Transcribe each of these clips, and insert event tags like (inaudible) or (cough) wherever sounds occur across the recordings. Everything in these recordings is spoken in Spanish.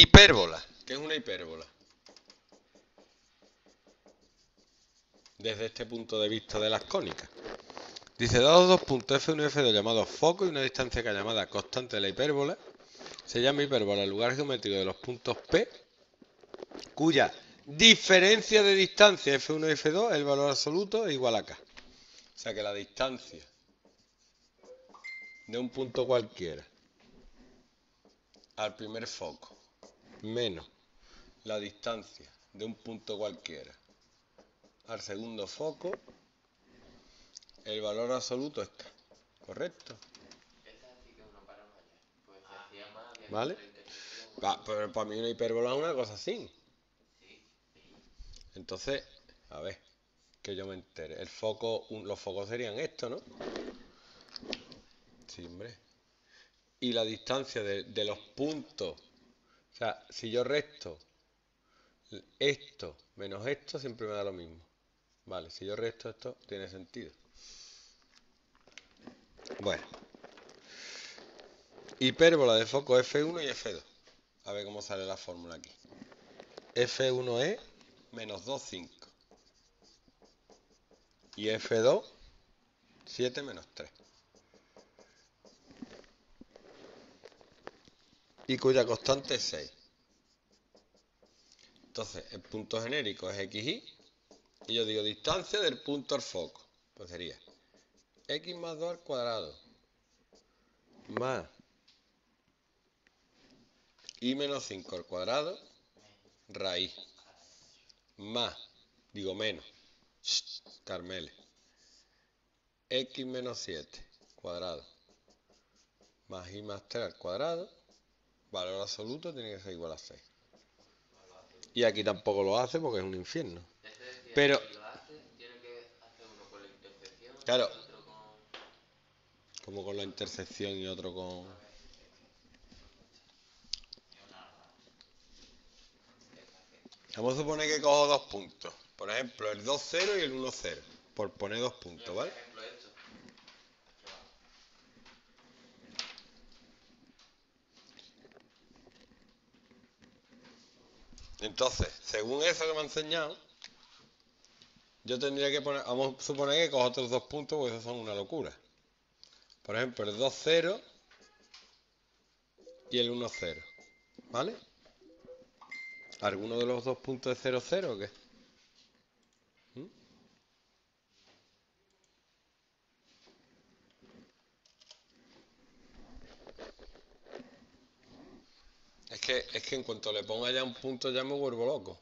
Hipérbola. ¿Qué es una hipérbola? Desde este punto de vista de las cónicas. Dice, dados dos puntos F1 y F2 llamados foco y una distancia que llamada constante de la hipérbola, se llama hipérbola el lugar geométrico de los puntos P, cuya diferencia de distancia F1 y F2, el valor absoluto, es igual a K. O sea que la distancia de un punto cualquiera al primer foco menos la distancia de un punto cualquiera al segundo foco, el valor absoluto es K. ¿Correcto? ¿Vale? pero para mí una hipérbola es una cosa así. Entonces, a ver, que yo me entere. El foco, los focos serían esto, ¿no? Sí, hombre. Y la distancia de, de los puntos. O sea, si yo resto esto menos esto, siempre me da lo mismo. Vale, si yo resto esto, tiene sentido. Bueno. Hipérbola de foco F1 y F2. A ver cómo sale la fórmula aquí. F1 es menos 2, 5. Y F2, 7 menos 3. Y cuya constante es 6. Entonces, el punto genérico es XY. Y yo digo distancia del punto al foco. Pues sería X más 2 al cuadrado. Más Y menos 5 al cuadrado. Raíz más, digo menos, Carmele, x menos 7 cuadrado más y más 3 al cuadrado, valor absoluto tiene que ser igual a 6. Y aquí tampoco lo hace porque es un infierno. Pero, claro, como con la intersección y otro con... Vamos a suponer que cojo dos puntos. Por ejemplo, el 2-0 y el 1-0. Por poner dos puntos, ¿vale? Entonces, según eso que me ha enseñado, yo tendría que poner, vamos a suponer que cojo otros dos puntos porque esos son una locura. Por ejemplo, el 2-0 y el 1-0, ¿vale? ¿Alguno de los dos puntos de 0, 0 o qué? Es que, es que en cuanto le ponga ya un punto ya me vuelvo loco.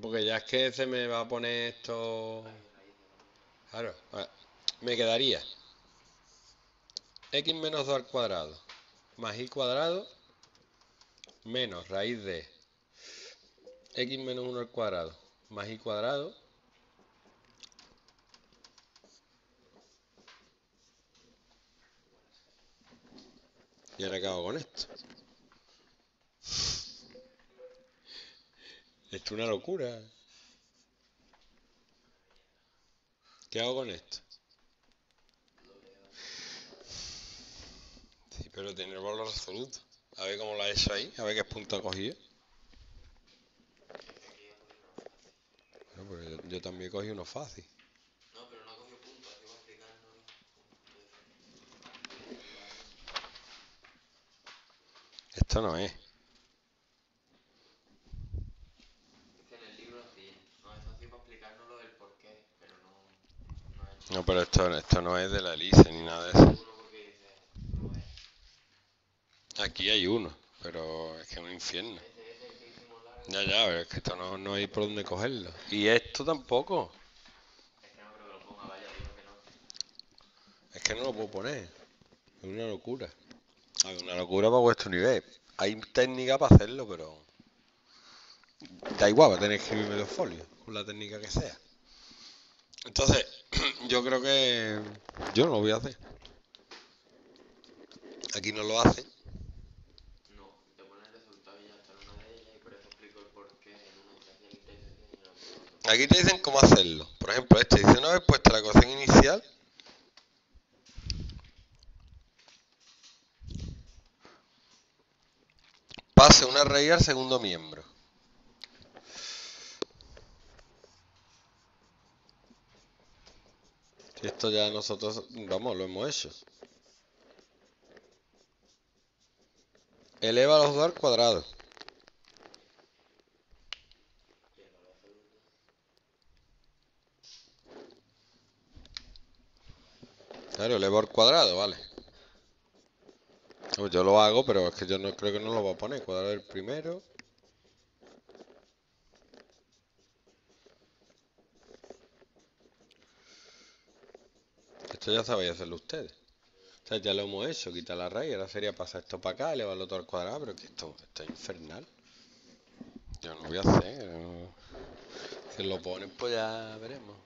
Porque ya es que se me va a poner esto... Claro, me quedaría x menos 2 al cuadrado más y cuadrado menos raíz de x menos 1 al cuadrado más y cuadrado y ahora acabo con esto esto es una locura ¿qué hago con esto? sí, pero tener valor absoluto a ver cómo lo ha hecho ahí, a ver qué punto ha cogido. Bueno, pues yo, yo, también cogí uno fácil. No, pero no cogido punto, así va explicando. Esto no es. No pero esto, esto no es de la Elise ni nada de eso. Aquí hay uno, pero es que es un infierno. Ya, ya, pero es que esto no, no hay por dónde cogerlo. Y esto tampoco. Es que no lo puedo poner. Es una locura. Es una locura para vuestro nivel. Hay técnica para hacerlo, pero... Da igual, va a tener que escribir medio folio, con la técnica que sea. Entonces, (clears throat) yo creo que... Yo no lo voy a hacer. Aquí no lo hacen. Aquí te dicen cómo hacerlo. Por ejemplo, este dice una vez puesta la ecuación al segundo miembro. Esto ya nosotros, vamos, lo hemos hecho. Eleva los dos al cuadrado. Claro, elevo al cuadrado, vale. Pues yo lo hago, pero es que yo no creo que no lo voy a poner. Cuadrado el primero. Esto ya sabéis hacerlo ustedes. O sea, ya lo hemos hecho, quita la raíz. Ahora sería pasar esto para acá, elevarlo todo al cuadrado, pero que esto, esto es infernal. Yo no voy a hacer. Si lo ponen, pues ya veremos.